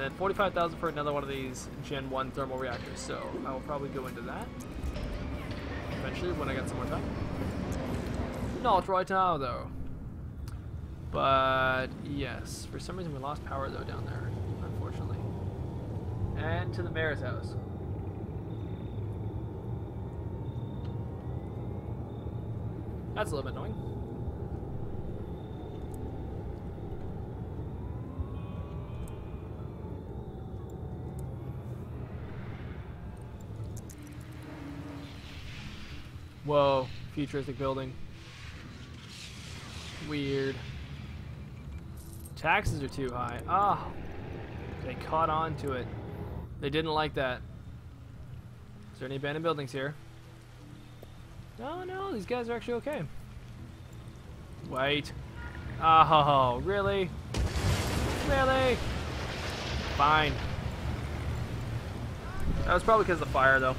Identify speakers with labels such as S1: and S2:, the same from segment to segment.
S1: then 45,000 for another one of these Gen 1 thermal reactors. So I will probably go into that eventually when I get some more time. Not right now though. But yes, for some reason we lost power though down there, unfortunately. And to the mayor's house. That's a little bit annoying. Whoa, futuristic building. Weird. Taxes are too high. Ah, they caught on to it. They didn't like that. Is there any abandoned buildings here? No, no, these guys are actually okay. Wait. Oh, really? Really? Fine. That was probably because of the fire, though.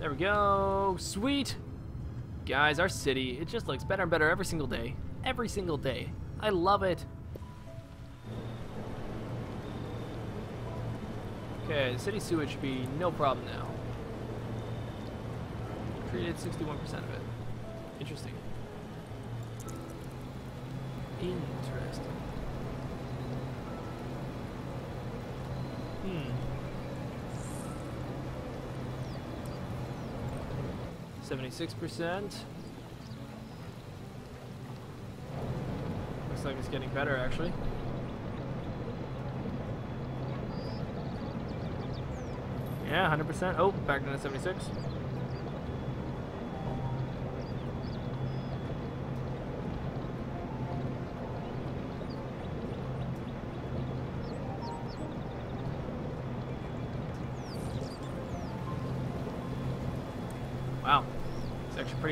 S1: There we go. Sweet. Guys, our city, it just looks better and better every single day. Every single day. I love it. Okay, city sewage should be no problem now. Treated 61% of it. Interesting. Interesting. Hmm. 76%. Looks like it's getting better actually. Yeah, 100%. Oh, back down to 76.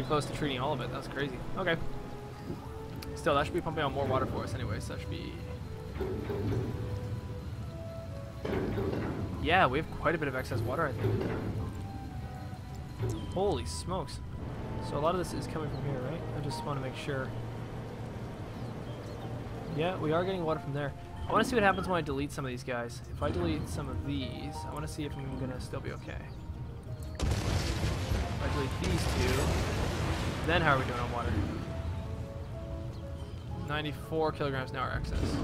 S1: Close to treating all of it. That's crazy. Okay. Still, that should be pumping out more water for us anyway, so that should be... Yeah, we have quite a bit of excess water, I think. Holy smokes. So a lot of this is coming from here, right? I just want to make sure. Yeah, we are getting water from there. I want to see what happens when I delete some of these guys. If I delete some of these, I want to see if I'm going to still be okay. If I delete these two, then how are we doing on water? 94 kilograms an hour excess.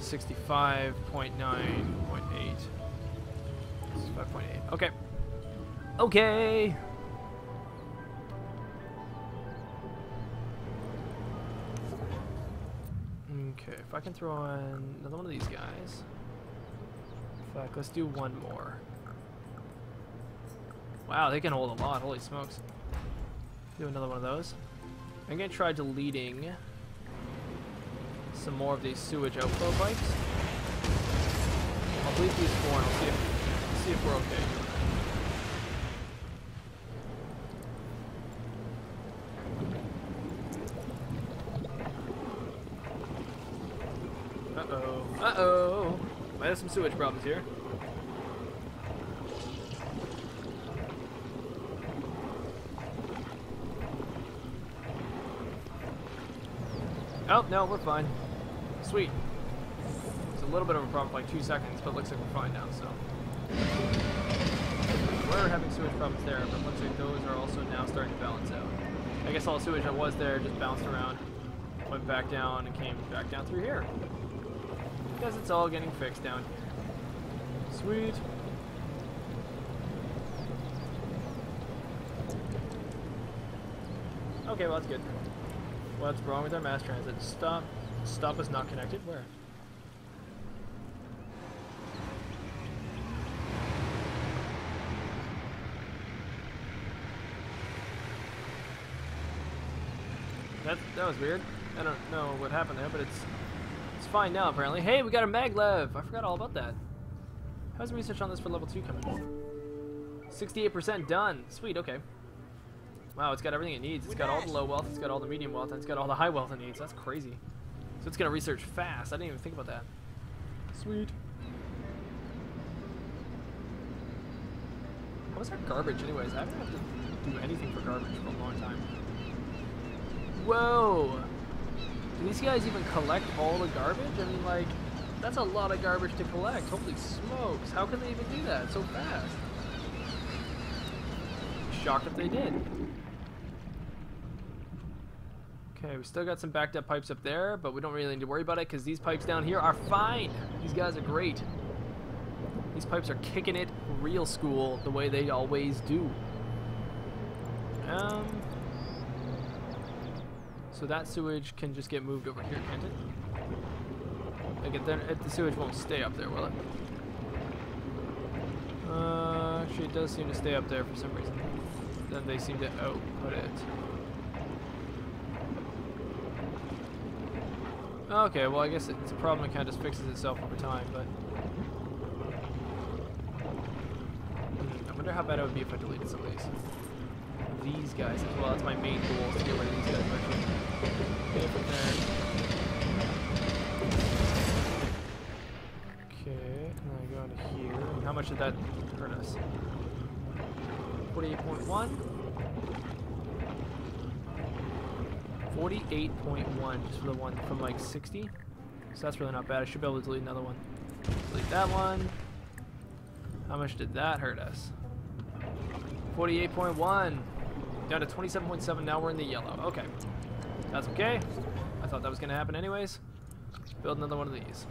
S1: 65.9.8. 65.8. Okay. Okay. Okay, if I can throw on another one of these guys. Fact, let's do one more. Wow, they can hold a lot. Holy smokes. Do another one of those. I'm going to try deleting some more of these sewage outflow pipes. I'll delete these four and we'll see if, see if we're okay. Uh-oh. Uh-oh. Might have some sewage problems here. Oh, no, we're fine. Sweet. It's a little bit of a problem like two seconds, but looks like we're fine now, so. We're having sewage problems there, but looks like those are also now starting to balance out. I guess all the sewage that was there just bounced around, went back down, and came back down through here. Because it's all getting fixed down here. Sweet. Okay, well that's good. What's wrong with our mass transit? Stop. Stop is not connected. Where? That that was weird. I don't know what happened there, but it's it's fine now apparently. Hey, we got a maglev. I forgot all about that. How's research on this for level two coming? 68% done. Sweet. Okay. Wow, it's got everything it needs. It's got all the low wealth, it's got all the medium wealth, and it's got all the high wealth it needs. That's crazy. So it's gonna research fast. I didn't even think about that. Sweet. I How's our garbage anyways? I haven't had to do anything for garbage for a long time. Whoa! Do these guys even collect all the garbage? I mean, like, that's a lot of garbage to collect. Holy smokes. How can they even do that so fast? Shocked if they did. Okay, we still got some backed up pipes up there, but we don't really need to worry about it because these pipes down here are fine. These guys are great. These pipes are kicking it real school the way they always do. Um, so that sewage can just get moved over here, can't it? Like, it, it, the sewage won't stay up there, will it? Uh, actually, it does seem to stay up there for some reason. Then they seem to output it. Okay, well I guess it's a problem that kind of just fixes itself over time, but... Hmm, I wonder how bad it would be if I deleted some of these. These guys as well, that's my main goal, is to get rid of these guys. Okay. Okay, and I go into here. And how much did that hurt us? 48.1? 48.1 just for the one from like 60. So that's really not bad. I should be able to delete another one. Delete that one. How much did that hurt us? 48.1. Down to 27.7. Now we're in the yellow. Okay. That's okay. I thought that was going to happen anyways. Build another one of these.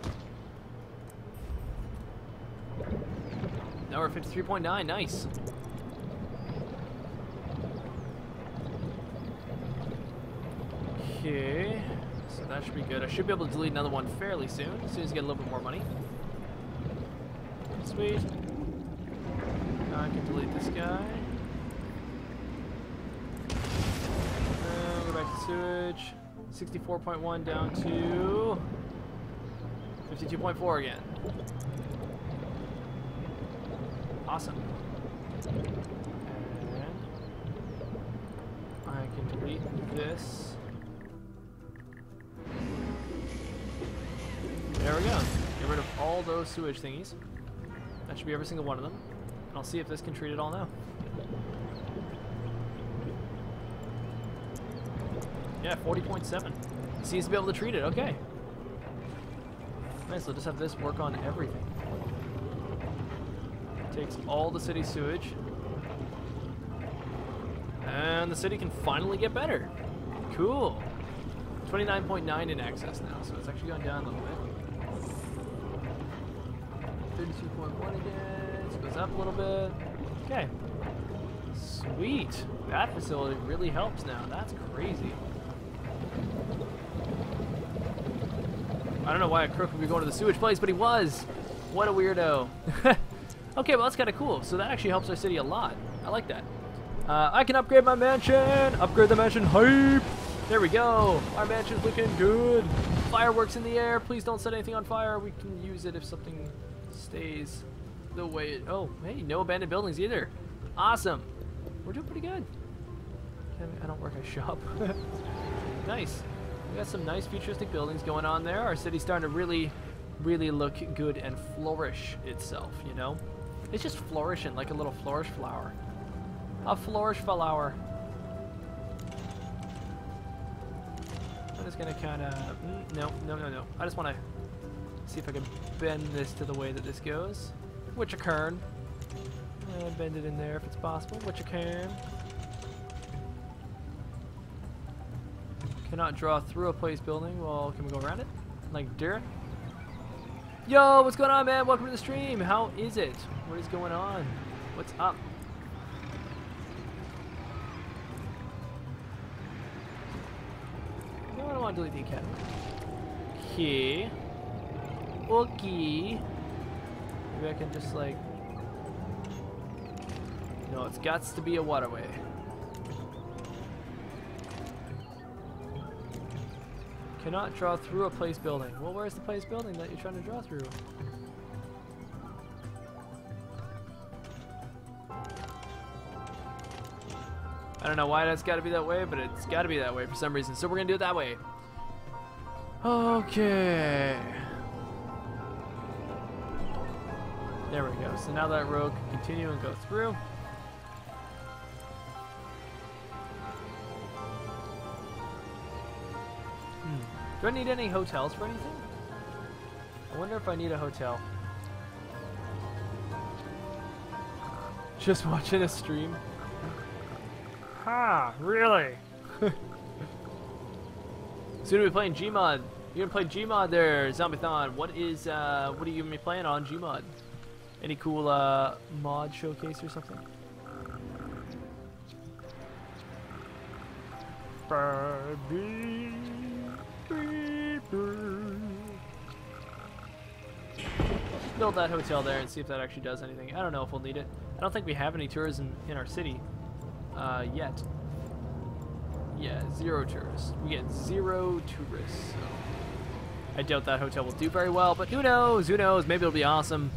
S1: Now we're 53.9. Nice. Okay, so that should be good. I should be able to delete another one fairly soon, as soon as I get a little bit more money. Sweet. Now I can delete this guy. Go back to sewage. 64.1 down to 52.4 again. Awesome. And I can delete this. We go. Get rid of all those sewage thingies. That should be every single one of them. And I'll see if this can treat it all now. Yeah, 40.7. Seems to be able to treat it, okay. Nice, so just have this work on everything. Takes all the city sewage. And the city can finally get better. Cool. 29.9 in excess now, so it's actually gone down a little bit. 32.1 again. Goes up a little bit. Okay. Sweet. That facility really helps now. That's crazy. I don't know why a crook would be going to the sewage place, but he was. What a weirdo. okay, well that's kind of cool. So that actually helps our city a lot. I like that. Uh, I can upgrade my mansion. Upgrade the mansion. Hype. There we go. Our mansion's looking good. Fireworks in the air. Please don't set anything on fire. We can use it if something stays the way it... Oh, hey, no abandoned buildings either. Awesome. We're doing pretty good. I don't work at shop. nice. We got some nice futuristic buildings going on there. Our city's starting to really, really look good and flourish itself, you know? It's just flourishing like a little flourish flower. A flourish flower. I'm just gonna kind of... Mm, no, no, no, no. I just want to see if I can bend this to the way that this goes. Which can. And bend it in there if it's possible, which can. Cannot draw through a place building. Well, can we go around it? Like dirt? Yo, what's going on, man? Welcome to the stream. How is it? What is going on? What's up? I don't want to delete the academy. Okay. Okay. Maybe I can just like... No, it's got to be a waterway. Cannot draw through a place building. Well, where's the place building that you're trying to draw through? I don't know why that's got to be that way, but it's got to be that way for some reason. So we're going to do it that way. Okay. So now that road can continue and go through. Hmm. Do I need any hotels for anything? I wonder if I need a hotel. Just watching a stream. Ha! Really? Soon we'll be playing Gmod. You're gonna play Gmod there, Zombie Thon. What is uh what are you gonna be playing on Gmod? Any cool uh mod showcase or something? Build that hotel there and see if that actually does anything. I don't know if we'll need it. I don't think we have any tourism in our city uh, yet. Yeah, zero tourists. We get zero tourists. So I doubt that hotel will do very well, but who knows? Who knows? Maybe it'll be awesome.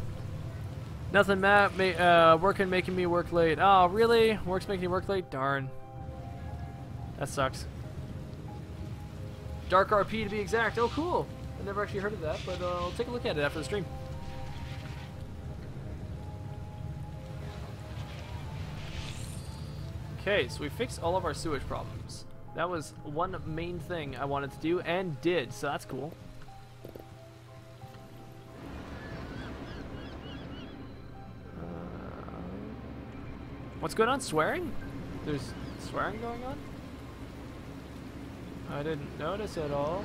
S1: Nothing, Matt. Ma uh, working making me work late. Oh, really? Work's making you work late? Darn. That sucks. Dark RP to be exact. Oh, cool. I never actually heard of that, but uh, I'll take a look at it after the stream. Okay, so we fixed all of our sewage problems. That was one main thing I wanted to do and did, so that's cool. What's going on? Swearing? There's swearing going on? I didn't notice at all.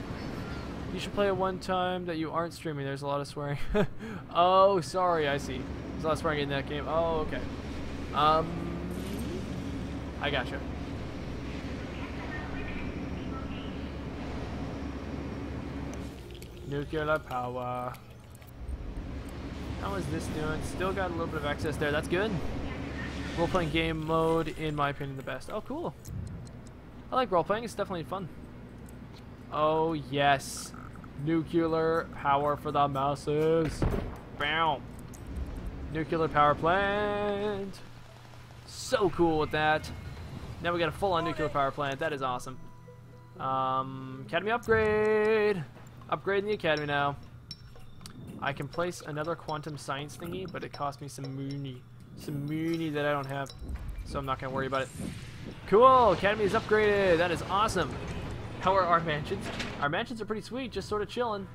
S1: You should play it one time that you aren't streaming. There's a lot of swearing. oh, sorry. I see. There's a lot of swearing in that game. Oh, okay. Um, I gotcha. Nuclear power. How is this doing? Still got a little bit of excess there. That's good. Role-playing game mode, in my opinion, the best. Oh, cool. I like role-playing. It's definitely fun. Oh, yes. Nuclear power for the masses. Bam. Nuclear power plant. So cool with that. Now we got a full-on nuclear power plant. That is awesome. Um, academy upgrade. Upgrading the academy now. I can place another quantum science thingy, but it costs me some moony. Some moony that I don't have. So I'm not going to worry about it. Cool. Academy is upgraded. That is awesome. How are our mansions? Our mansions are pretty sweet. Just sort of chilling.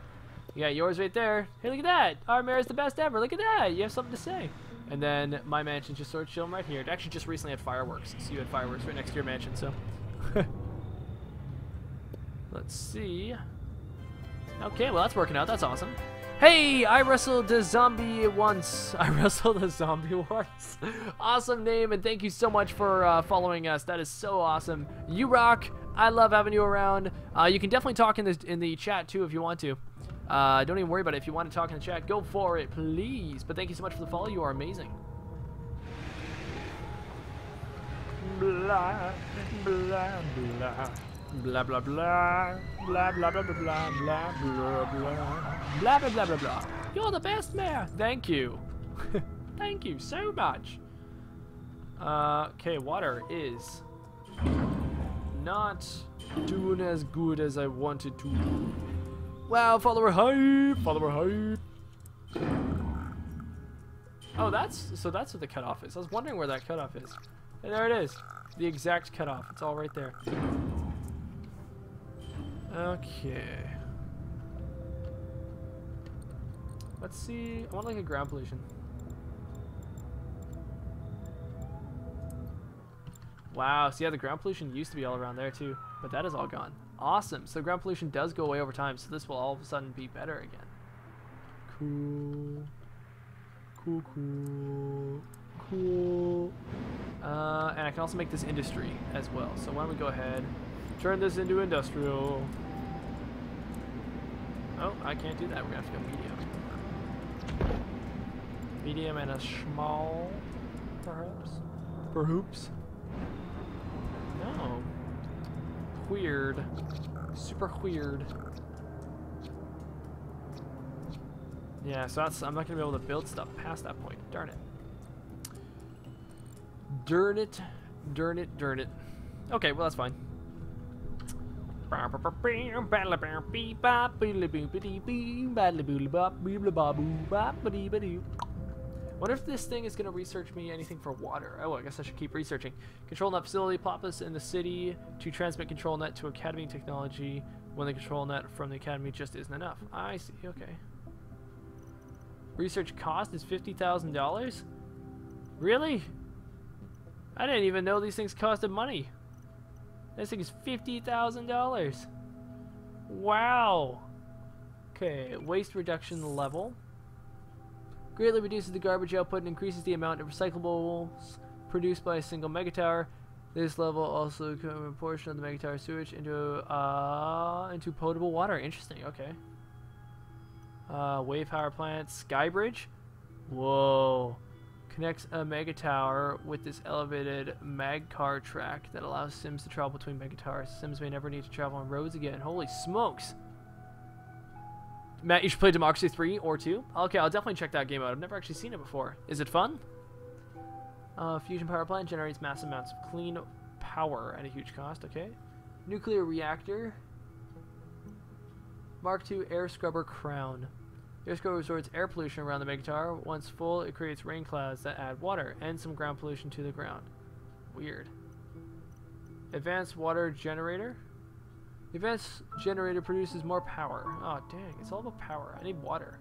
S1: You got yours right there. Hey, look at that. Our mayor is the best ever. Look at that. You have something to say. And then my mansion just sort of chilling right here. It actually just recently had fireworks. So you had fireworks right next to your mansion, so. Let's see. Okay, well that's working out. That's awesome. Hey, I wrestled a zombie once. I wrestled a zombie once. awesome name, and thank you so much for uh, following us. That is so awesome. You rock. I love having you around. Uh, you can definitely talk in the in the chat too if you want to. Uh, don't even worry about it. If you want to talk in the chat, go for it, please. But thank you so much for the follow. You are amazing. Blah, blah, blah. Blah blah blah blah blah blah blah blah blah blah blah blah blah blah blah. You're the best mayor. Thank you. Thank you so much. Uh, okay, water is not doing as good as I wanted to. Wow, follower hype, follower hype. Oh, that's so that's what the cutoff is. I was wondering where that cutoff is. And there it is. The exact cutoff. It's all right there. Okay. Let's see. I want like a ground pollution. Wow, so yeah, the ground pollution used to be all around there too, but that is all gone. Awesome, so ground pollution does go away over time, so this will all of a sudden be better again. Cool. Cool, cool. Cool. Uh, and I can also make this industry as well, so why don't we go ahead, turn this into industrial. Oh, I can't do that. We're gonna have to go medium. Medium and a small, perhaps? Perhaps? No. Weird. Super weird. Yeah, so that's I'm not gonna be able to build stuff past that point. Darn it. Darn it. Darn it. Darn it. Okay, well that's fine. Wonder if this thing is going to research me anything for water. Oh, I guess I should keep researching. Control net facility, plot this in the city to transmit control net to Academy Technology When the control net from the academy just isn't enough. I see, okay. Research cost is $50,000? Really? I didn't even know these things costed money. This thing is $50,000. Wow. Okay, waste reduction level. Greatly reduces the garbage output and increases the amount of recyclables produced by a single megatower. This level also converts a portion of the megatower sewage into uh, into potable water. Interesting. Okay. Uh, wave power plant, Skybridge. Whoa. Connects a mega tower with this elevated mag car track that allows Sims to travel between mega towers. Sims may never need to travel on roads again. Holy smokes. Matt, you should play Democracy 3 or 2. Okay, I'll definitely check that game out. I've never actually seen it before. Is it fun? Uh, fusion power plant generates massive amounts of clean power at a huge cost. Okay. Nuclear reactor. Mark II air scrubber crown. Scrubber absorbs air pollution around the megatower. Once full, it creates rain clouds that add water and some ground pollution to the ground. Weird. Advanced water generator. The advanced generator produces more power. Oh, dang. It's all about power. I need water.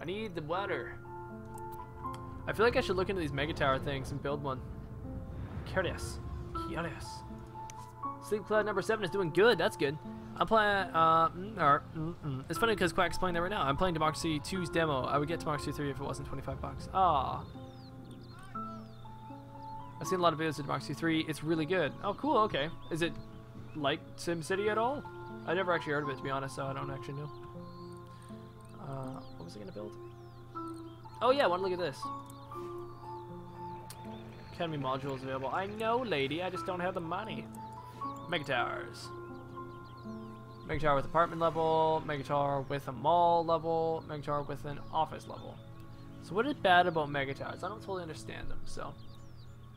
S1: I need the water. I feel like I should look into these mega tower things and build one. Curious. Curious. Sleep Cloud number 7 is doing good. That's good. I'm playing, uh, mm, or, mm, mm. it's funny because Quack's playing that right now. I'm playing Democracy 2's demo. I would get Democracy 3 if it wasn't 25 bucks. Ah. I've seen a lot of videos of Democracy 3. It's really good. Oh, cool. Okay. Is it like SimCity at all? I never actually heard of it, to be honest, so I don't actually know. Uh, what was I going to build? Oh, yeah, want to look at this. Academy modules available. I know, lady. I just don't have the money. Mega Towers. Mega Tower with apartment level. Mega Tower with a mall level. Mega Tower with an office level. So what is bad about Mega Towers? I don't totally understand them, so...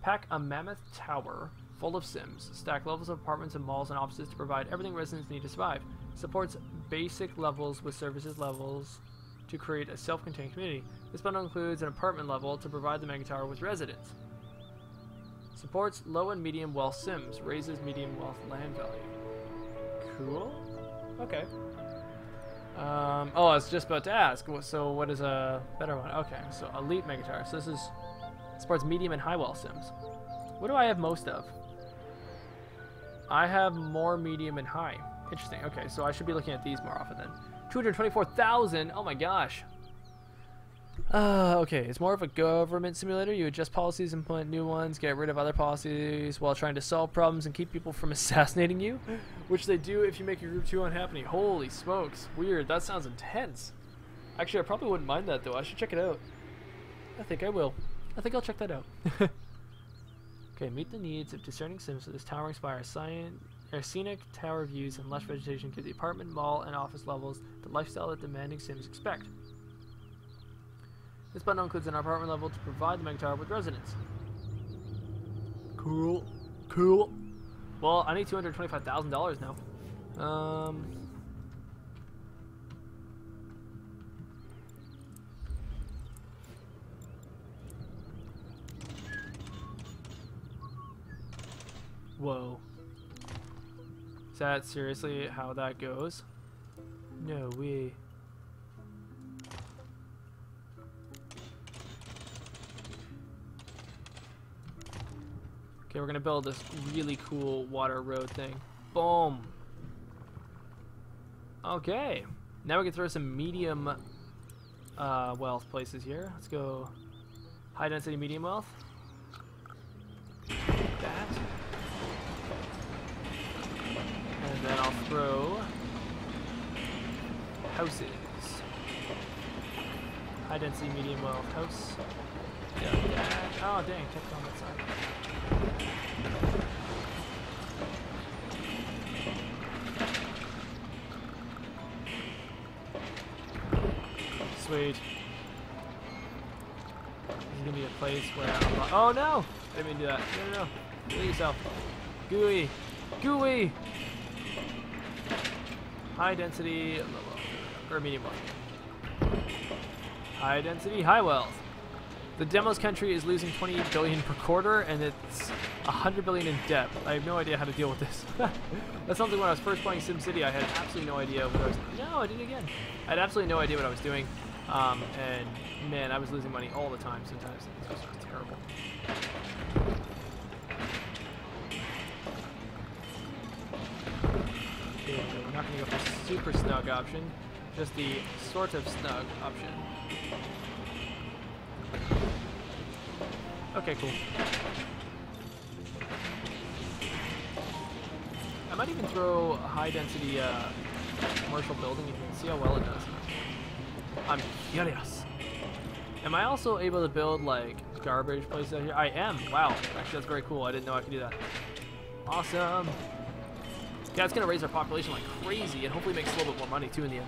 S1: Pack a mammoth tower full of Sims. Stack levels of apartments and malls and offices to provide everything residents need to survive. Supports basic levels with services levels to create a self-contained community. This bundle includes an apartment level to provide the Mega Tower with residents. Supports low and medium wealth Sims. Raises medium wealth land value. Cool. Okay. Um, oh, I was just about to ask. So what is a better one? Okay, so Elite Mega Tower. So this is sports medium and high wealth Sims. What do I have most of? I have more medium and high. Interesting. Okay, so I should be looking at these more often then. 224,000. Oh my gosh. Uh, okay, it's more of a government simulator. You adjust policies, and implement new ones, get rid of other policies while trying to solve problems and keep people from assassinating you, which they do if you make your group too unhappy. Holy smokes, weird. That sounds intense. Actually, I probably wouldn't mind that though. I should check it out. I think I will. I think I'll check that out. Okay, meet the needs of discerning Sims with this tower inspires science, or scenic tower views and lush vegetation give the apartment, mall, and office levels the lifestyle that demanding Sims expect. This bundle includes an apartment level to provide the tower with residents. Cool. Cool. Well, I need $225,000 now. Um... Whoa. Is that seriously how that goes? No way. Okay, we're gonna build this really cool water road thing. Boom. Okay. Now we can throw some medium uh, wealth places here. Let's go high density medium wealth. That, and then I'll throw houses. High density, medium wealth house. Yeah, yeah. Oh dang, kept on that side. Sweet. This is gonna be a place where I'm Oh no! I didn't mean to do that. No, no, no. Kill yourself. Gooey! Gooey! High density, or medium wealth. High density, high wealth. The demos country is losing 20 billion per quarter, and it's 100 billion in debt. I have no idea how to deal with this. That's something when I was first playing SimCity, I had absolutely no idea what I was. Doing. No, I did it again. I had absolutely no idea what I was doing, um, and man, I was losing money all the time. Sometimes it was just terrible. Okay, we're not going to go for super snug option, just the sort of snug option. Okay, cool. I might even throw a high density uh, commercial building see how well it does. I'm curious. Am I also able to build like garbage places out here? I am. Wow. Actually, that's very cool. I didn't know I could do that. Awesome. Yeah, it's gonna raise our population like crazy and hopefully makes a little bit more money too in the end.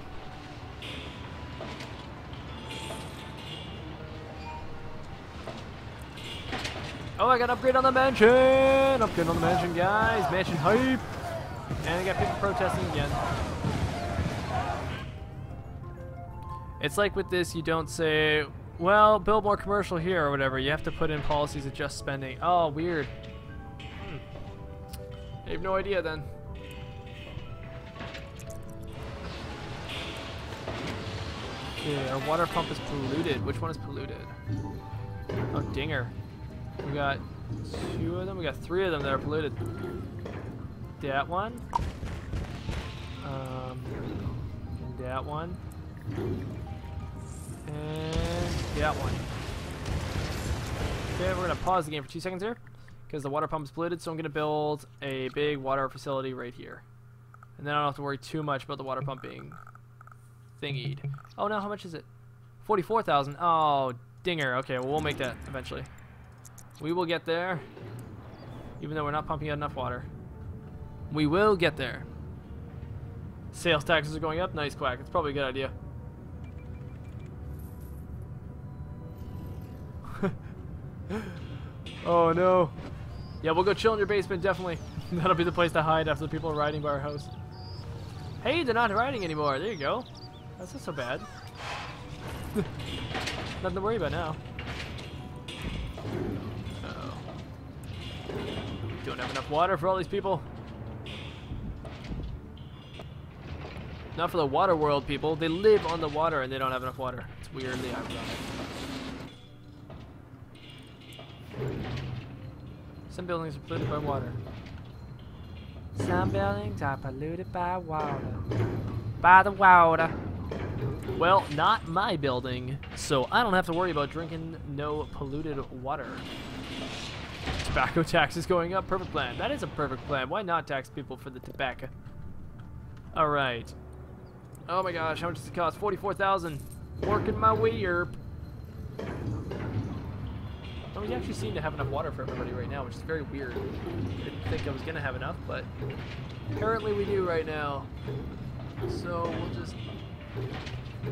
S1: Oh, I got upgrade on the mansion! Upgrade on the mansion, guys! Mansion hype! And I got people protesting again. It's like with this, you don't say, well, build more commercial here or whatever. You have to put in policies to adjust spending. Oh, weird. Hmm. I have no idea then. Okay, our water pump is polluted. Which one is polluted? Oh, dinger. We got two of them. We got three of them that are polluted. That one. Um, that one. And that one. Okay, we're going to pause the game for two seconds here. Because the water pump is polluted, so I'm going to build a big water facility right here. And then I don't have to worry too much about the water pump being thingied. Oh no, how much is it? 44,000. Oh, dinger. Okay, well, we'll make that eventually. We will get there. Even though we're not pumping out enough water. We will get there. Sales taxes are going up. Nice quack. It's probably a good idea. oh no. Yeah, we'll go chill in your basement, definitely. That'll be the place to hide after the people are riding by our house. Hey, they're not riding anymore. There you go. That's not so bad. Nothing to worry about now. Don't have enough water for all these people. Not for the water world people. They live on the water and they don't have enough water. It's weirdly ironic. Some buildings are polluted by water. Some buildings are polluted by water. By the water. Well, not my building, so I don't have to worry about drinking no polluted water. Tobacco tax is going up. Perfect plan. That is a perfect plan. Why not tax people for the tobacco? Alright. Oh my gosh, how much does it cost? 44000 Working my way up. Oh, we actually seem to have enough water for everybody right now, which is very weird. Didn't think I was going to have enough, but apparently we do right now. So we'll just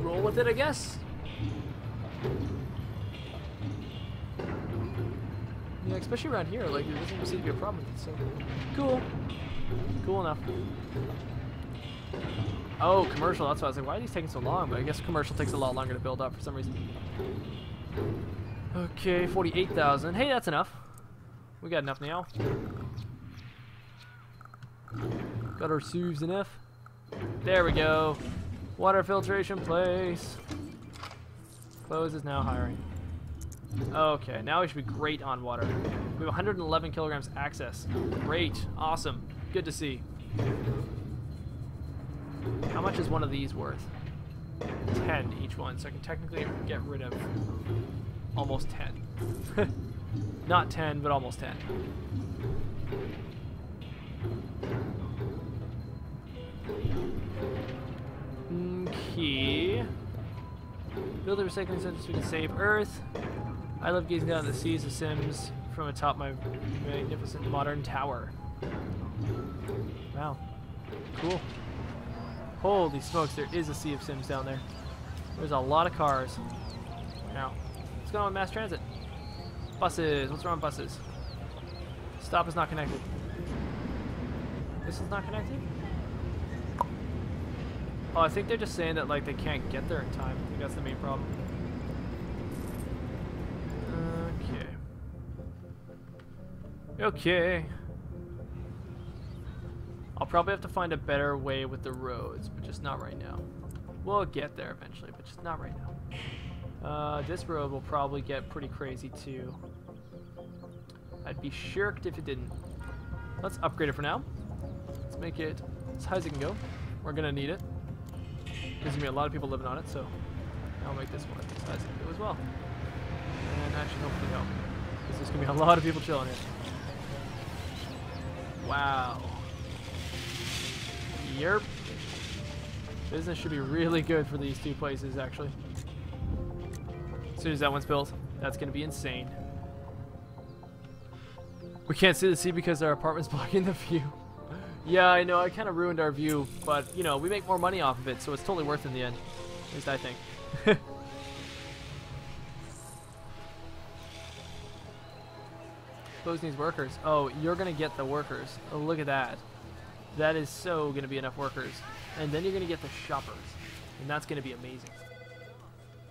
S1: roll with it, I guess. Yeah, especially around here, like, there doesn't seem to be a problem with it, so... Cool. Cool enough. Oh, commercial, that's why I was like, why are these taking so long? But I guess commercial takes a lot longer to build up for some reason. Okay, 48,000. Hey, that's enough. We got enough now. Got our sieves enough. There we go. Water filtration place. Close is now hiring. Okay, now we should be great on water. We have 111 kilograms access. Great. Awesome. Good to see. How much is one of these worth? 10 each one, so I can technically get rid of almost 10. Not 10, but almost 10. Okay. Build a recycling center so we can save Earth. I love gazing down at the seas of Sims from atop my magnificent modern tower. Wow. Cool. Holy smokes, there is a sea of Sims down there. There's a lot of cars. Now, what's going on with mass transit? Buses. What's wrong with buses? Stop is not connected. This is not connected? Oh, I think they're just saying that like they can't get there in time. I think that's the main problem. Okay. I'll probably have to find a better way with the roads, but just not right now. We'll get there eventually, but just not right now. Uh, this road will probably get pretty crazy too. I'd be shirked if it didn't. Let's upgrade it for now. Let's make it as high as it can go. We're gonna need it. There's gonna be a lot of people living on it, so I'll make this one as high as it can go as well. And actually, hopefully help. Because there's gonna be a lot of people chilling here. Wow. Yerp. Business should be really good for these two places, actually. As soon as that one's built, that's going to be insane. We can't see the sea because our apartment's blocking the view. yeah, I know, I kind of ruined our view, but, you know, we make more money off of it, so it's totally worth it in the end. At least I think. Needs workers. Oh, you're going to get the workers. Oh, look at that. That is so going to be enough workers. And then you're going to get the shoppers. And that's going to be amazing.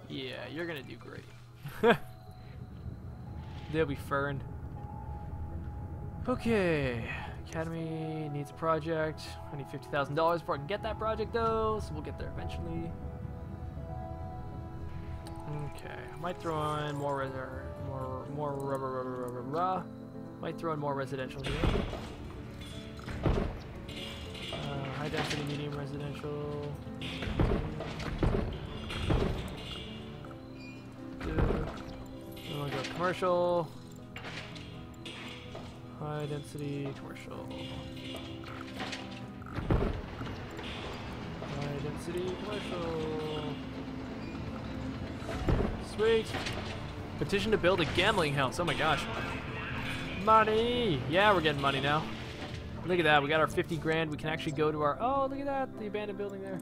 S1: Yeah, you're going to do great. They'll be ferned. Okay. Academy needs a project. I need $50,000 before I can get that project, though. So we'll get there eventually. Okay. I might throw in more, more, more rubber, rubber, rubber, rubber. Might throw in more residential here. Uh, high density, medium residential. Then we'll go commercial. High density, commercial. High density, commercial. Sweet. Petition to build a gambling house. Oh my gosh. Money! Yeah, we're getting money now. Look at that. We got our 50 grand. We can actually go to our... Oh, look at that. The abandoned building there.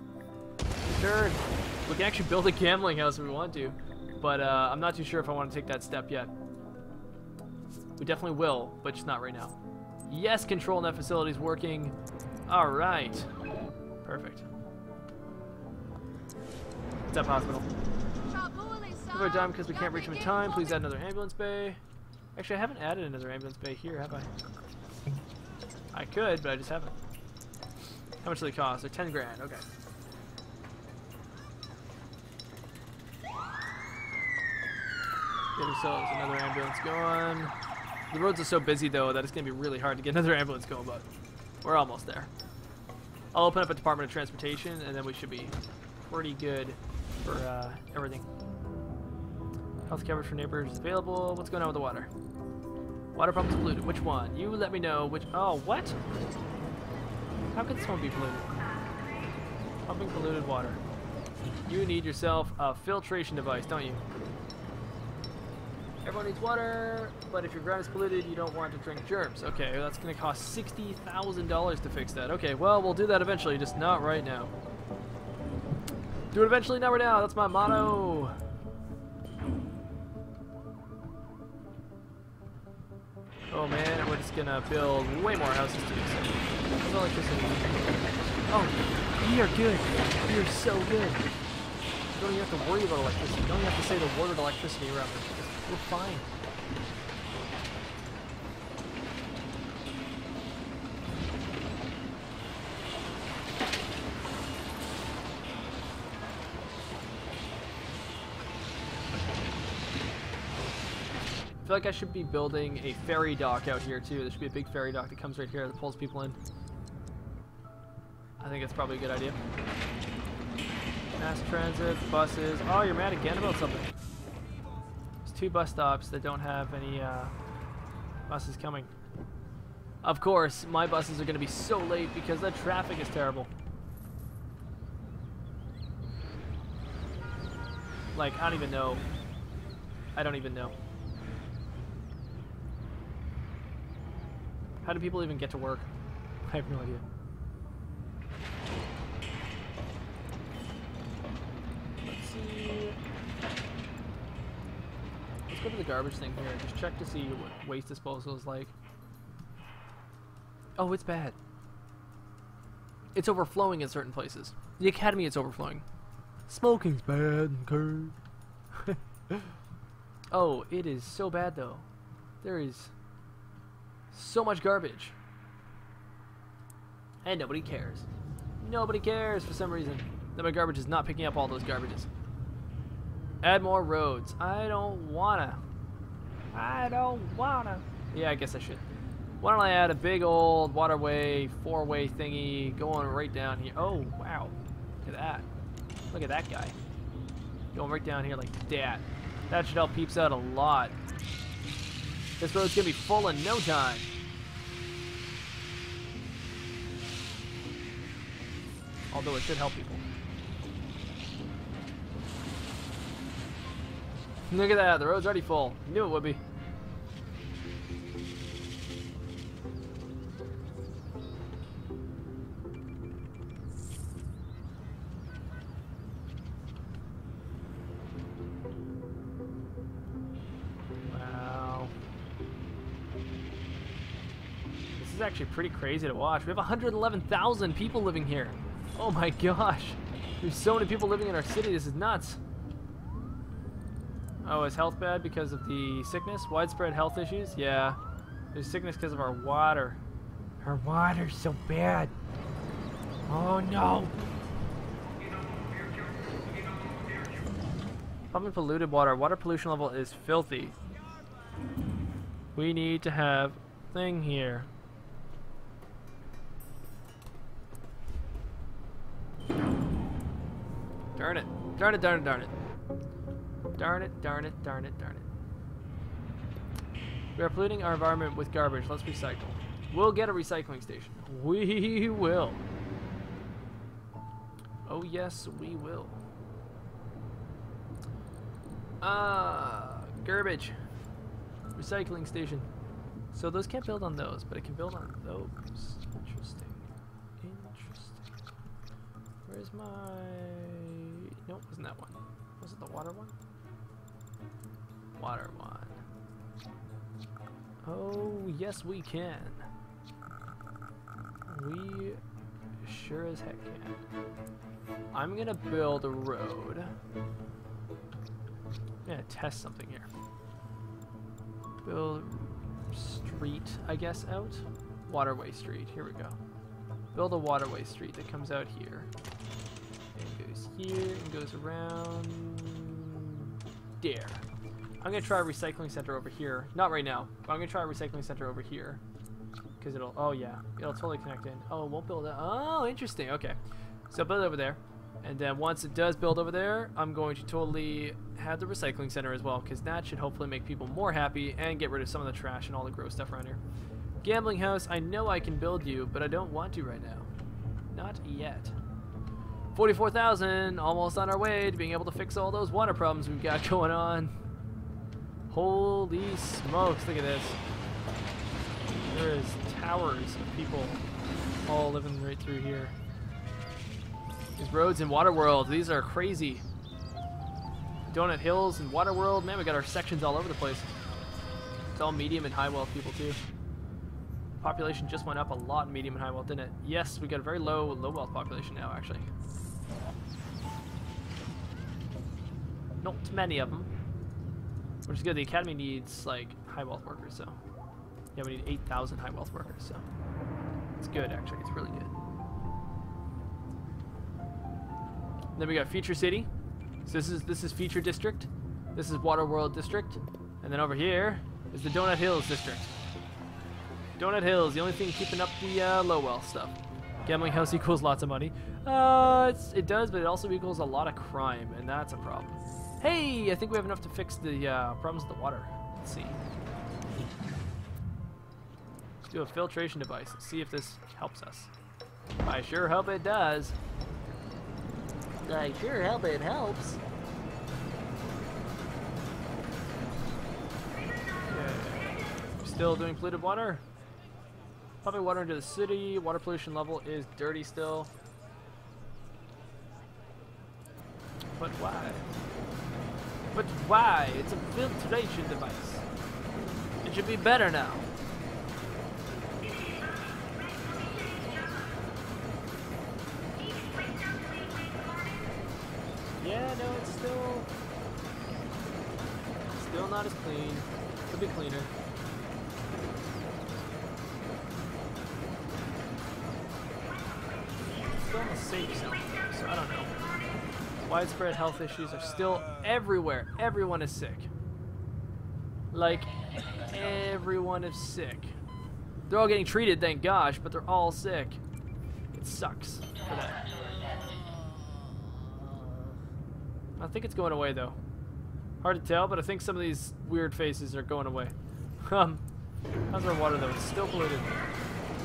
S1: Sure. We can actually build a gambling house if we want to. But uh, I'm not too sure if I want to take that step yet. We definitely will, but just not right now. Yes, control net facility is working. All right. Perfect. Step hospital? Our dime because we can't reach him in time. Please add another ambulance bay. Actually, I haven't added another ambulance bay here, have I? I could, but I just haven't. How much do they cost? They're 10 grand, okay. Get ourselves another ambulance going. The roads are so busy though that it's gonna be really hard to get another ambulance going, but we're almost there. I'll open up a Department of Transportation and then we should be pretty good for uh, everything. Health coverage for neighbors is available. What's going on with the water? Water pump's polluted. Which one? You let me know which. Oh, what? How could this one be polluted? Pumping polluted water. You need yourself a filtration device, don't you? Everyone needs water, but if your ground is polluted, you don't want to drink germs. Okay, that's going to cost $60,000 to fix that. Okay, well, we'll do that eventually, just not right now. Do it eventually, right now. That's my motto. Oh man, we're just gonna build way more houses to this. Electricity? Oh, we are good. We are so good. You don't even have to worry about electricity. You don't even have to say the word electricity around. We're fine. I feel like I should be building a ferry dock out here too. There should be a big ferry dock that comes right here that pulls people in. I think it's probably a good idea. Mass transit, buses. Oh, you're mad again about something. There's two bus stops that don't have any uh, buses coming. Of course, my buses are going to be so late because the traffic is terrible. Like, I don't even know. I don't even know. How do people even get to work? I have no idea. Let's see. Let's go to the garbage thing here. Just check to see what waste disposal is like. Oh, it's bad. It's overflowing in certain places. The academy is overflowing. Smoking's bad, okay. oh, it is so bad though. There is so much garbage. And nobody cares. Nobody cares for some reason that my garbage is not picking up all those garbages. Add more roads. I don't wanna. I don't wanna. Yeah, I guess I should. Why don't I add a big old waterway, four-way thingy going right down here. Oh, wow. Look at that. Look at that guy. Going right down here like that. That should help peeps out a lot. This road's gonna be full in no time. Although it should help people. Look at that, the road's already full. Knew it would be. Pretty crazy to watch. We have 111,000 people living here. Oh my gosh. There's so many people living in our city. This is nuts. Oh, is health bad because of the sickness? Widespread health issues? Yeah. There's sickness because of our water. Our water's so bad. Oh no. Pumping polluted water. Water pollution level is filthy. We need to have thing here. Darn it. Darn it, darn it, darn it. Darn it, darn it, darn it, darn it. We are polluting our environment with garbage. Let's recycle. We'll get a recycling station. We will. Oh yes, we will. Ah, garbage. Recycling station. So those can't build on those, but it can build on those. Interesting. Interesting. Where's my... Nope, wasn't that one. Was it the water one? Water one. Oh, yes we can. We sure as heck can. I'm gonna build a road. I'm gonna test something here. Build street, I guess, out. Waterway street, here we go. Build a waterway street that comes out here. Goes here and goes around there. I'm gonna try a recycling center over here. Not right now, but I'm gonna try a recycling center over here. Because it'll, oh yeah, it'll totally connect in. Oh, it won't build. Oh, interesting, okay. So build it over there. And then once it does build over there, I'm going to totally have the recycling center as well, because that should hopefully make people more happy and get rid of some of the trash and all the gross stuff around here. Gambling house, I know I can build you, but I don't want to right now. Not yet. 44,000, almost on our way to being able to fix all those water problems we've got going on. Holy smokes, look at this. There is towers of people all living right through here. These roads in Waterworld, these are crazy. Donut Hills and Waterworld, man, we got our sections all over the place. It's all medium and high wealth people too. Population just went up a lot in medium and high wealth, didn't it? Yes, we got a very low, low wealth population now, actually. Not many of them. Which is good. The academy needs like high wealth workers, so yeah, we need 8,000 high wealth workers. So it's good, actually. It's really good. Then we got Future City. So this is this is Future District. This is Waterworld District, and then over here is the Donut Hills District. Donut Hills, the only thing keeping up the uh, low wealth stuff. Gambling house equals lots of money. Uh, it does, but it also equals a lot of crime, and that's a problem. Hey, I think we have enough to fix the uh, problems with the water. Let's see. Let's do a filtration device and see if this helps us. I sure hope it does. I sure hope it helps. Still doing polluted water? Pumping water into the city. Water pollution level is dirty still. But why? But why? It's a filtration device. It should be better now. Yeah, no, it's still... Still not as clean. Could be cleaner. Still on the safe zone. Widespread health issues are still everywhere. Everyone is sick. Like, everyone is sick. They're all getting treated, thank gosh, but they're all sick. It sucks for that. I think it's going away, though. Hard to tell, but I think some of these weird faces are going away. Um, how's our water, though? It's still polluted.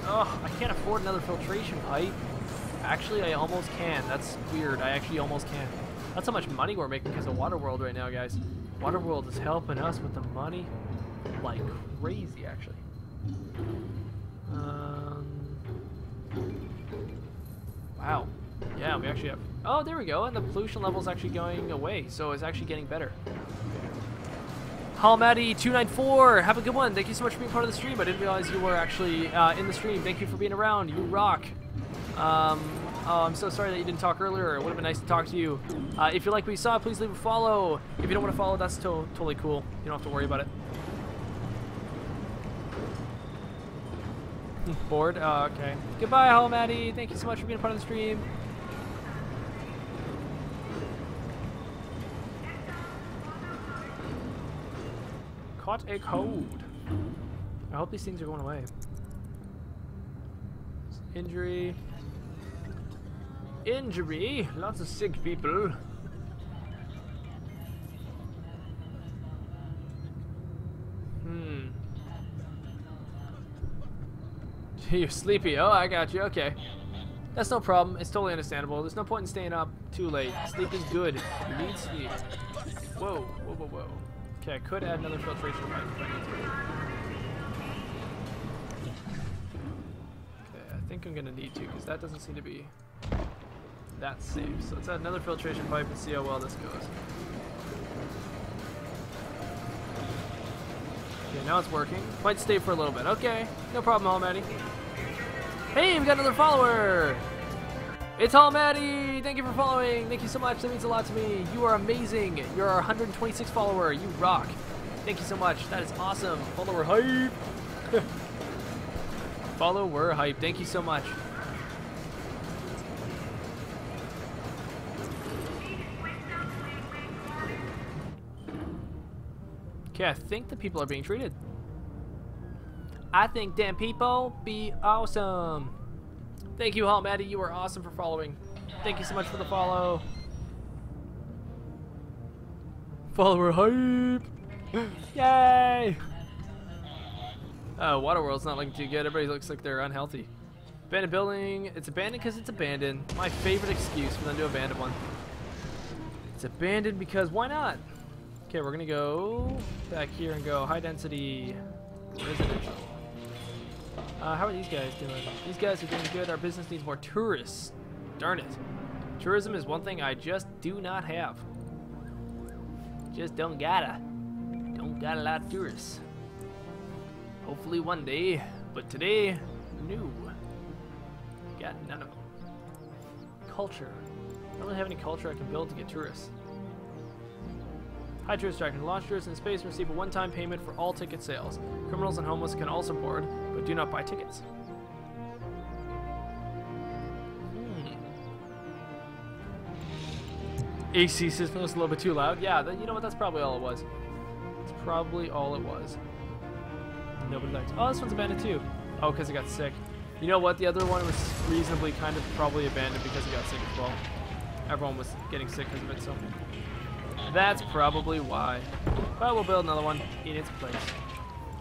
S1: Oh, I can't afford another filtration pipe. Actually, I almost can. That's weird. I actually almost can. That's how much money we're making because of Waterworld right now, guys. Waterworld is helping us with the money like crazy, actually. Um, wow. Yeah, we actually have... Oh, there we go. And the pollution level is actually going away, so it's actually getting better. Halmatty294, have a good one. Thank you so much for being part of the stream. I didn't realize you were actually uh, in the stream. Thank you for being around. You rock. Um, oh, I'm so sorry that you didn't talk earlier. It would have been nice to talk to you. Uh, if you like what you saw, please leave a follow. If you don't want to follow, that's to totally cool. You don't have to worry about it. Bored? Oh, okay. Goodbye, Halmatty. Thank you so much for being a part of the stream. Caught a cold. I hope these things are going away. Injury. Injury? Lots of sick people. Hmm. You're sleepy. Oh, I got you. Okay. That's no problem. It's totally understandable. There's no point in staying up too late. Sleep is good. You need sleep. Whoa, whoa, whoa, whoa. Okay, I could add another filtration pipe if I need to. Okay, I think I'm gonna need to because that doesn't seem to be that safe. So let's add another filtration pipe and see how well this goes. Okay, now it's working. Might stay for a little bit. Okay, no problem, Halmatty. Hey, we got another follower! It's Halmatty! Thank you for following. Thank you so much. That means a lot to me. You are amazing. You're our 126 follower. You rock. Thank you so much. That is awesome. Follower hype. follower hype. Thank you so much. Okay, I think the people are being treated. I think damn people be awesome. Thank you, Halmatty. You are awesome for following. Thank you so much for the follow. Follower hype! Yay! Oh, Waterworld's not looking too good. Everybody looks like they're unhealthy. Abandoned building. It's abandoned because it's abandoned. My favorite excuse for them to abandon one. It's abandoned because why not? Okay, we're gonna go back here and go high density residential. Uh, how are these guys doing? These guys are doing good. Our business needs more tourists. Darn it. Tourism is one thing I just do not have. Just don't gotta. Don't got a lot of tourists. Hopefully one day, but today, no. Got none of them. Culture. I don't really have any culture I can build to get tourists. High tourist attraction. Launch tourists in space receive a one-time payment for all ticket sales. Criminals and homeless can also board, but do not buy tickets. Hmm. AC system was a little bit too loud. Yeah, you know what? That's probably all it was. It's probably all it was. Nobody likes. Oh, this one's abandoned too. Oh, because it got sick. You know what? The other one was reasonably kind of probably abandoned because it got sick as well. Everyone was getting sick because of it, so. That's probably why. But we'll build another one in its place.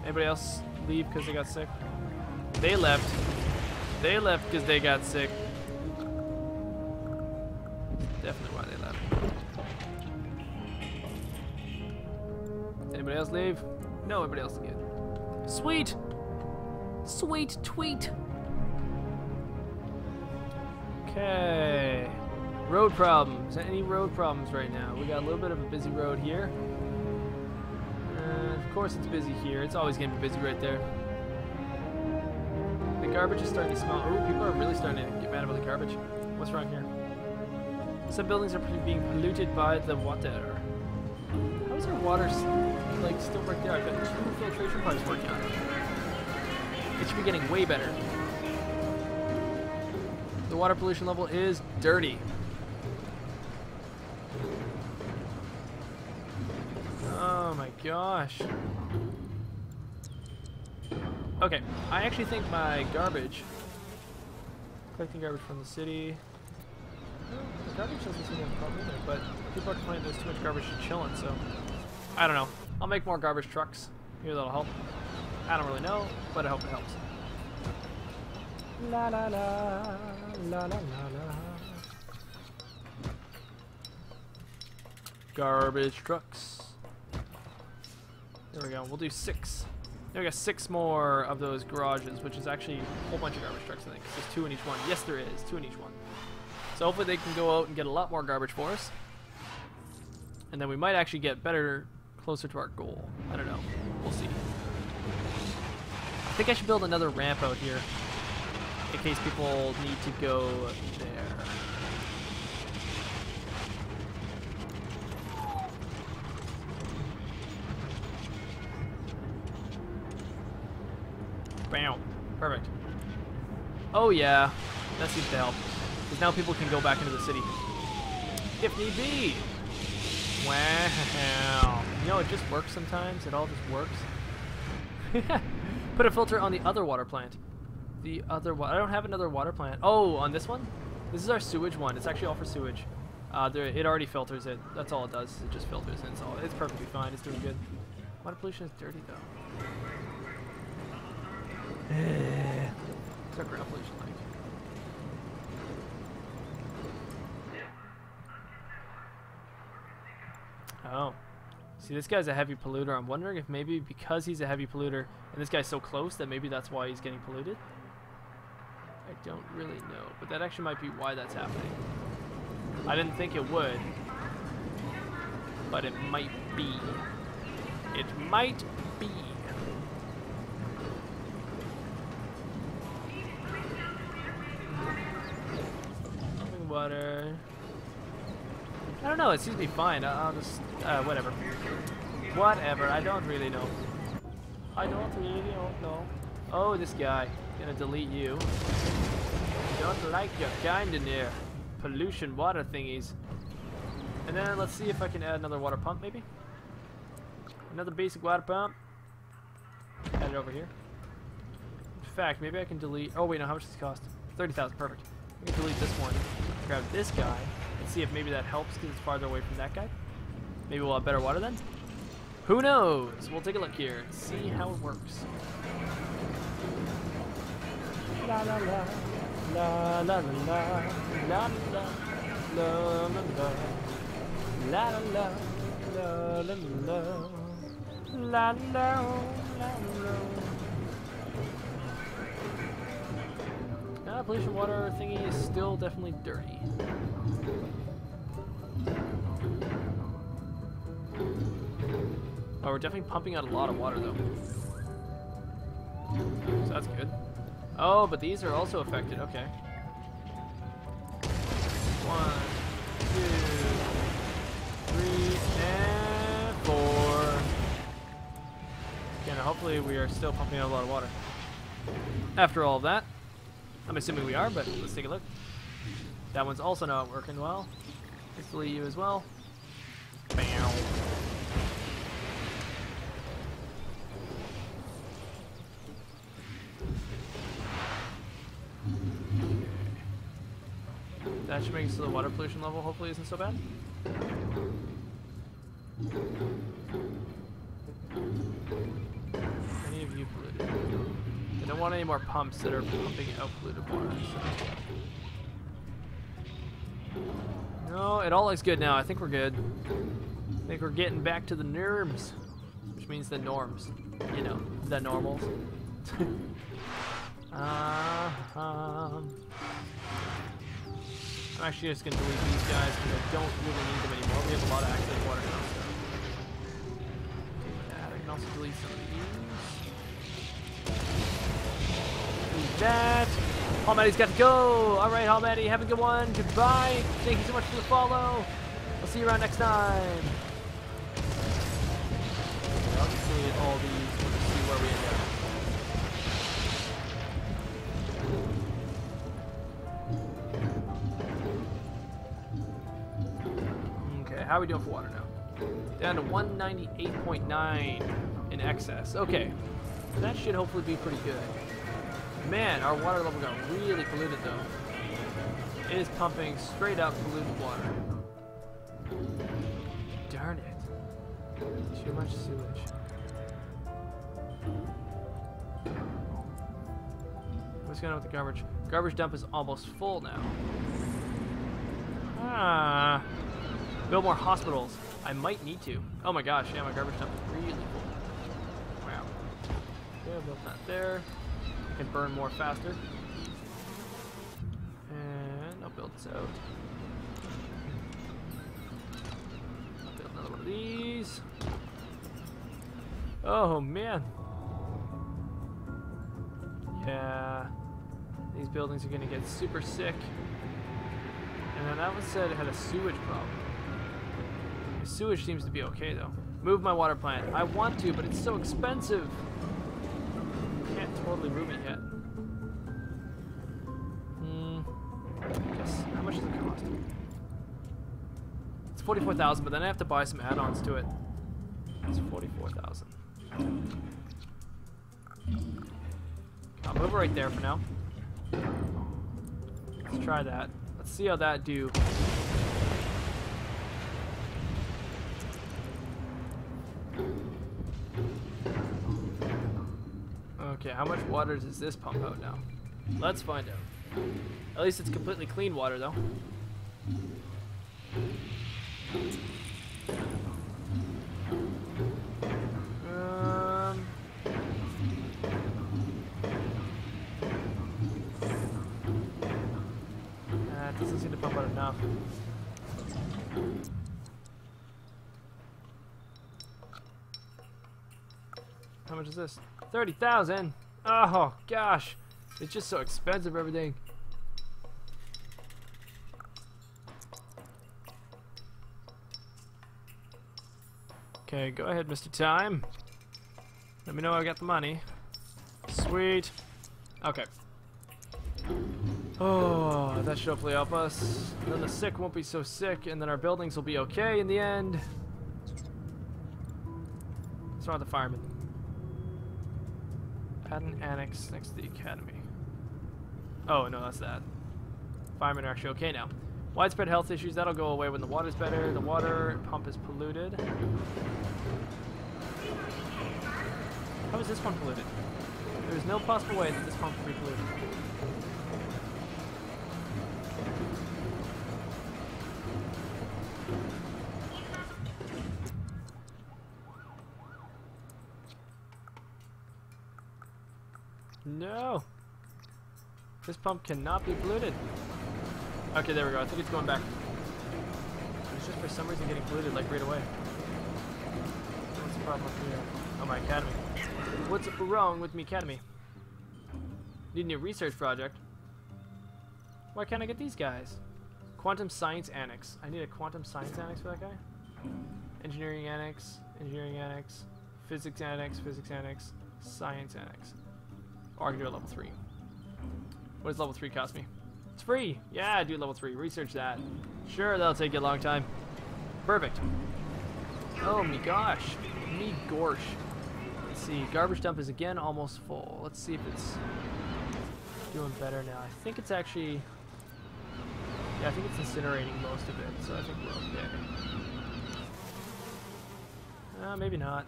S1: Anybody else leave because they got sick? They left. They left because they got sick. Definitely why they left. Anybody else leave? No, everybody else good. Sweet! Sweet tweet! Okay. Road problems. Any road problems right now? We got a little bit of a busy road here. And of course it's busy here. It's always going to be busy right there. The garbage is starting to smell. Oh, people are really starting to get mad about the garbage. What's wrong here? Some buildings are being polluted by the water. How is our water like still right there? I've got two filtration pipes working on it. It should be getting way better. The water pollution level is dirty. Oh my gosh. Okay, I actually think my garbage, collecting garbage from the city, well, the garbage doesn't seem to have a problem either, but people are complaining there's too much garbage chilling, so I don't know. I'll make more garbage trucks. Maybe that'll help. I don't really know, but I hope it helps. La la la, la la la la. Garbage trucks. There we go. We'll do six. Now we got six more of those garages, which is actually a whole bunch of garbage trucks, I think. There's two in each one. Yes, there is. Two in each one. So hopefully they can go out and get a lot more garbage for us. And then we might actually get better, closer to our goal. I don't know. We'll see. I think I should build another ramp out here. In case people need to go there. Bam. Perfect. Oh yeah, that seems to help. Because now people can go back into the city. If need be. Wow. You know, it just works sometimes. It all just works. Put a filter on the other water plant. The other one. I don't have another water plant. Oh, on this one? This is our sewage one. It's actually all for sewage. Uh, there, it already filters it. That's all it does. It just filters it. It's, all, it's perfectly fine. It's doing good. Water pollution is dirty, though. Oh. See, this guy's a heavy polluter. I'm wondering if maybe because he's a heavy polluter and this guy's so close that maybe that's why he's getting polluted? I don't really know, but that actually might be why that's happening. I didn't think it would, but it might be. It might be. I don't know, it seems to be fine. I'll just, uh, whatever. Whatever, I don't really know. I don't really know. Oh, this guy. Gonna delete you. Don't like your kind in here. Pollution water thingies. And then let's see if I can add another water pump, maybe? Another basic water pump. Add it over here. In fact, maybe I can delete... Oh, wait, no, how much does it cost? 30000 perfect. We can delete this one. Grab this guy. And see if maybe that helps because it's farther away from that guy. Maybe we'll have better water then? Who knows? We'll take a look here and see how it works. La la la. La la la la. La la la la la. La la la. La la la. La la la la. Ah, pollution water thingy is still definitely dirty. Oh, we're definitely pumping out a lot of water though. So that's good. Oh, but these are also affected. Okay. One, two, three, and four. Okay, now hopefully we are still pumping out a lot of water. After all of that, I'm assuming we are, but let's take a look. That one's also not working well. Let's you as well. Bam. That should make it so the water pollution level hopefully isn't so bad. More pumps that are pumping out polluted so. No, it all looks good now. I think we're good. I think we're getting back to the norms, which means the norms. You know, the normals. uh, um, I'm actually just gonna delete these guys because I don't really need them anymore. We have a lot of active water now, so. I can also delete some that. Almighty's got to go. All right, Almighty, have a good one. Goodbye. Thank you so much for the follow. I'll see you around next time. All these. Let's see where we end up. Okay, how are we doing for water now? Down to 198.9 in excess. Okay, that should hopefully be pretty good. Man, our water level got really polluted though. It is pumping straight up polluted water. Darn it. Too much sewage. What's going on with the garbage? Garbage dump is almost full now. Ah. Build more hospitals. I might need to. Oh my gosh, yeah, my garbage dump is really full. Wow. Okay, built that there. Can burn more faster. And I'll build this out. I'll build another one of these. Oh man. Yeah. These buildings are gonna get super sick. And then that one said it had a sewage problem. The sewage seems to be okay though. Move my water plant. I want to, but it's so expensive. Totally yet. Hmm. Guess how much does it cost? It's forty-four thousand, but then I have to buy some add-ons to it. It's forty-four thousand. I'll move it right there for now. Let's try that. Let's see how that do. Okay, how much water does this pump out now? Let's find out. At least it's completely clean water, though. Um, nah, it doesn't seem to pump out enough. How much is this? 30,000? Oh, gosh. It's just so expensive, everything. Okay, go ahead, Mr. Time. Let me know I got the money. Sweet. Okay. Oh, that should hopefully help us. And then the sick won't be so sick, and then our buildings will be okay in the end. With the firemen? An annex next to the academy. Oh, no, that's that. Firemen are actually okay now. Widespread health issues, that'll go away when the water's better. The water pump is polluted. How is this one polluted? There's no possible way that this pump could be polluted. This pump cannot be polluted. Okay, there we go. I think it's going back. It's just for some reason getting polluted like right away. What's the problem me? Oh, my academy. What's wrong with me academy? Need a new research project. Why can't I get these guys? Quantum Science Annex. I need a Quantum Science Annex for that guy? Engineering Annex, Engineering Annex, Physics Annex, Physics Annex, Science Annex. I can do a level 3. What does level 3 cost me? It's free! Yeah, do level 3. Research that. Sure, that'll take you a long time. Perfect. Oh my gosh. Me gorsh. Let's see. Garbage dump is again almost full. Let's see if it's doing better now. I think it's actually... Yeah, I think it's incinerating most of it, so I think we're okay. Uh, maybe not.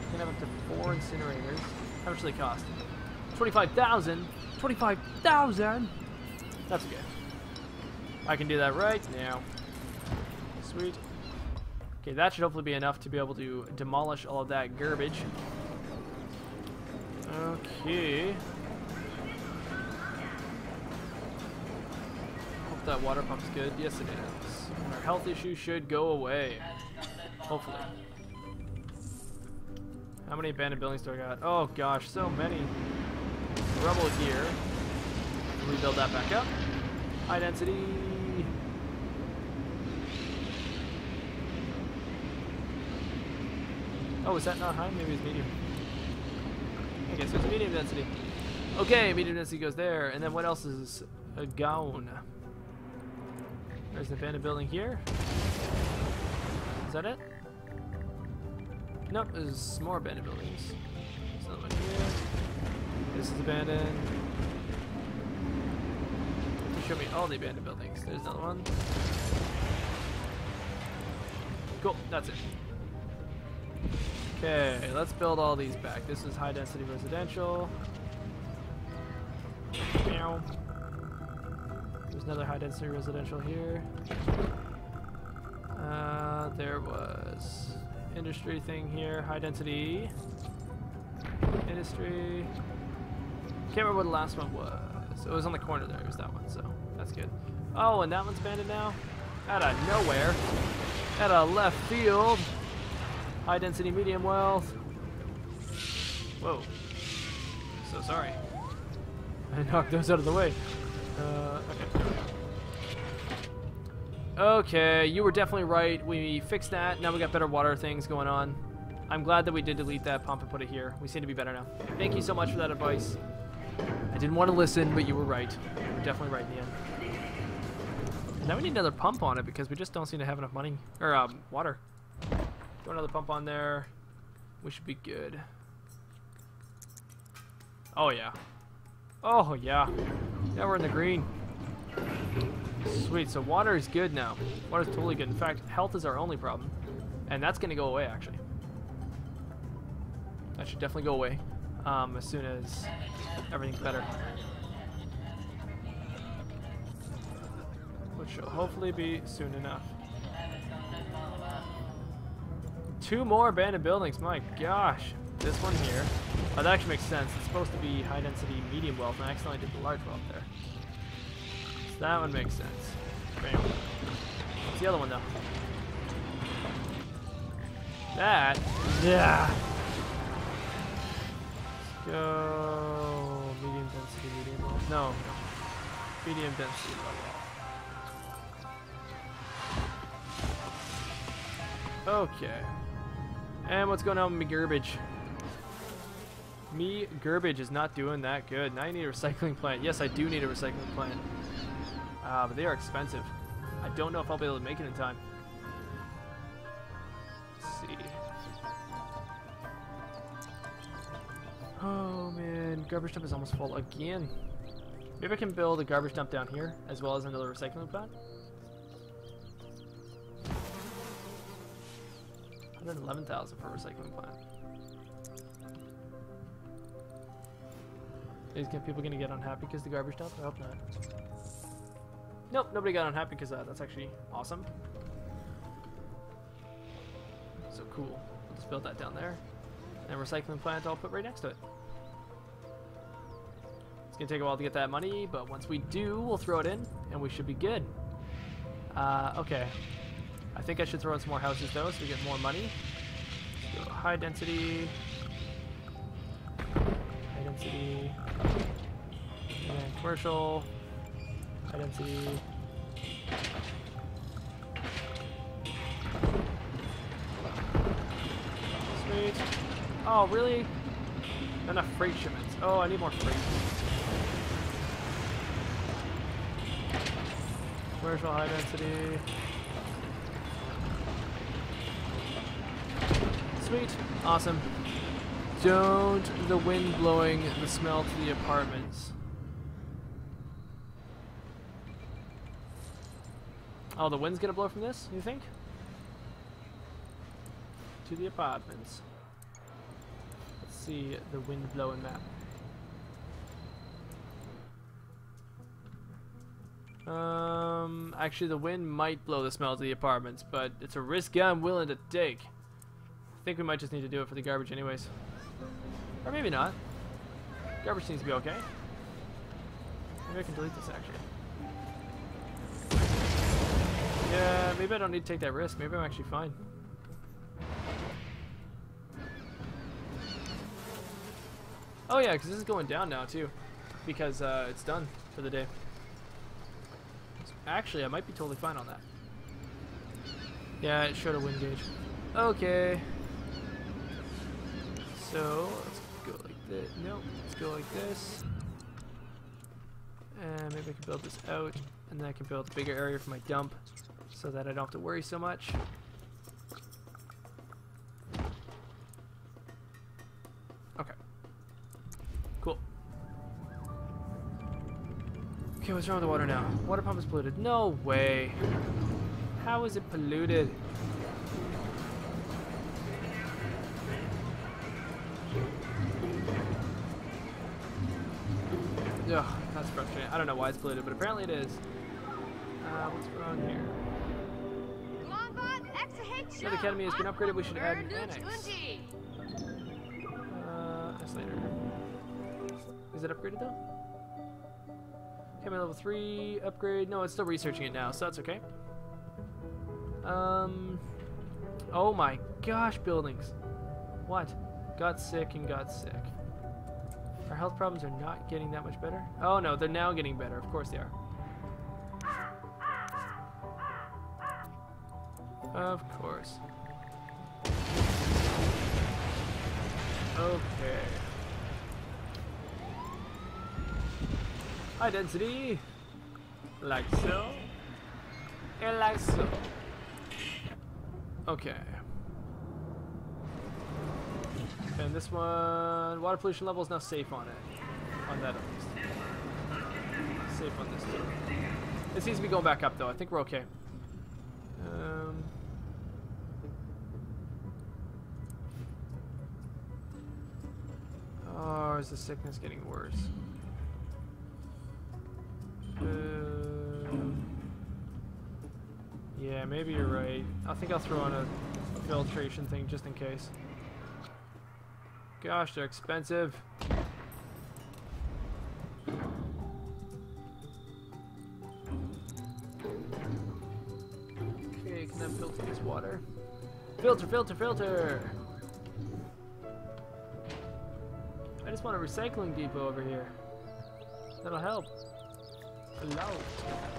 S1: We can have up to four incinerators. How much do they cost? 25,000? 25,000? That's okay. I can do that right now. Sweet. Okay, that should hopefully be enough to be able to demolish all of that garbage. Okay. Hope that water pump's good. Yes, it is. Our health issue should go away. Hopefully. How many abandoned buildings do I got? Oh gosh, so many. Rubble here. Rebuild that back up. High density. Oh, is that not high? Maybe it's medium. I guess it's medium density. Okay, medium density goes there. And then what else is a gown? There's an abandoned building here. Is that it? Nope, there's more abandoned buildings. There's another one here. This is abandoned. You show me all the abandoned buildings. There's another one. Cool, that's it. Okay, let's build all these back. This is high density residential. Meow. There's another high density residential here. Uh, there was industry thing here, high density industry. Can't remember what the last one was. It was on the corner there. It was that one, so that's good. Oh, and that one's banded now. Out of nowhere, out of left field. High density, medium wealth. Whoa. So sorry. I knocked those out of the way. Uh, okay. Okay, you were definitely right. We fixed that. Now we got better water things going on. I'm glad that we did delete that pump and put it here. We seem to be better now. Thank you so much for that advice. Didn't want to listen, but you were right. You were definitely right in the end. Now we need another pump on it because we just don't seem to have enough money or um, water. Throw another pump on there. We should be good. Oh yeah. Oh yeah. Now we're in the green. Sweet, so water is good now. Water is totally good. In fact, health is our only problem. And that's going to go away, actually. That should definitely go away um, as soon as everything's better. Which will hopefully be soon enough. Two more abandoned buildings, my gosh. This one here. Oh, that actually makes sense. It's supposed to be high density medium wealth, and I accidentally did the large wealth there. So that one makes sense. Bam. What's the other one though? That. Yeah. Go. Medium density, medium. No. Medium density. Okay. And what's going on with me garbage? Me garbage is not doing that good. Now I need a recycling plant. Yes, I do need a recycling plant. Uh, but they are expensive. I don't know if I'll be able to make it in time. Let's see. Oh man, garbage dump is almost full again. Maybe I can build a garbage dump down here as well as another recycling plant. 111,000 for a recycling plant. Is people gonna get unhappy because the garbage dump? I hope not. Nope, nobody got unhappy because uh, that's actually awesome. So cool. Just build that down there. And recycling plant I'll put right next to it. It's gonna take a while to get that money, but once we do, we'll throw it in, and we should be good. Uh, okay. I think I should throw in some more houses though, so we get more money. High density. High density. Commercial. High density. Oh, really? Not enough freight shipments. Oh, I need more freight. Commercial high density. Sweet. Awesome. Don't the wind blowing the smell to the apartments. Oh, the wind's gonna blow from this, you think? To the apartments. See the wind blowing map. Um, actually the wind might blow the smell to the apartments, but it's a risk I'm willing to take. I think we might just need to do it for the garbage anyways. Or maybe not. Garbage seems to be okay. Maybe I can delete this actually. Yeah, maybe I don't need to take that risk. Maybe I'm actually fine. Oh yeah, because this is going down now too. Because uh, it's done for the day. So actually, I might be totally fine on that. Yeah, it showed a wind gauge. Okay. So, let's go like this. Nope, let's go like this. And maybe I can build this out. And then I can build a bigger area for my dump so that I don't have to worry so much. What's wrong with the water now? Water pump is polluted. No way. How is it polluted? Ugh, that's frustrating. I don't know why it's polluted, but apparently it is. Uh, what's wrong here?
S2: The
S1: academy has been upgraded. We should add an annex. Uh, that's later. Is it upgraded though? Academy level 3 upgrade. No, it's still researching it now, so that's okay. Um. Oh my gosh, buildings. What? Got sick and got sick. Our health problems are not getting that much better. Oh no, they're now getting better. Of course they are. Of course. Okay. High density. Like so. And like so. Okay. And this one, water pollution level is now safe on it. On that at least. Safe on this too. It seems to be going back up though. I think we're okay. Um, oh, is the sickness getting worse? Yeah, maybe you're right. I think I'll throw on a filtration thing just in case. Gosh, they're expensive. Okay, can I filter this water? Filter, filter, filter! I just want a recycling depot over here. That'll help. Hello.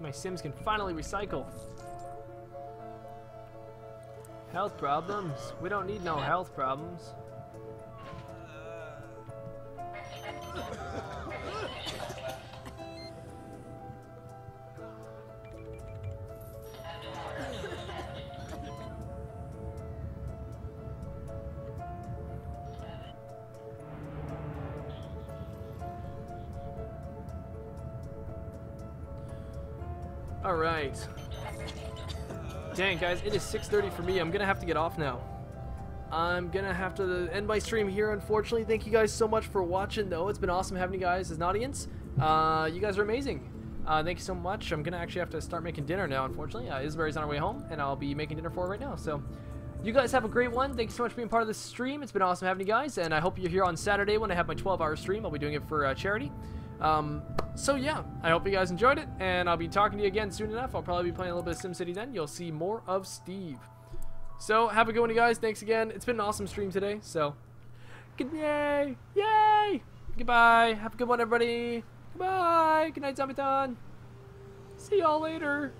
S1: My Sims can finally recycle. Health problems? We don't need no health problems. Guys, it is 6.30 for me. I'm going to have to get off now. I'm going to have to end my stream here, unfortunately. Thank you guys so much for watching, though. It's been awesome having you guys as an audience. Uh, you guys are amazing. Uh, thank you so much. I'm going to actually have to start making dinner now, unfortunately. Uh, on her way home, and I'll be making dinner for her right now. So, you guys have a great one. Thank you so much for being part of this stream. It's been awesome having you guys, and I hope you're here on Saturday when I have my 12-hour stream. I'll be doing it for uh, charity. Um, so yeah, I hope you guys enjoyed it, and I'll be talking to you again soon enough. I'll probably be playing a little bit of SimCity then. You'll see more of Steve. So have a good one, you guys. Thanks again. It's been an awesome stream today. So, good yay, yay, goodbye. Have a good one, everybody. Goodbye. Good night, Zombieton. See y'all later.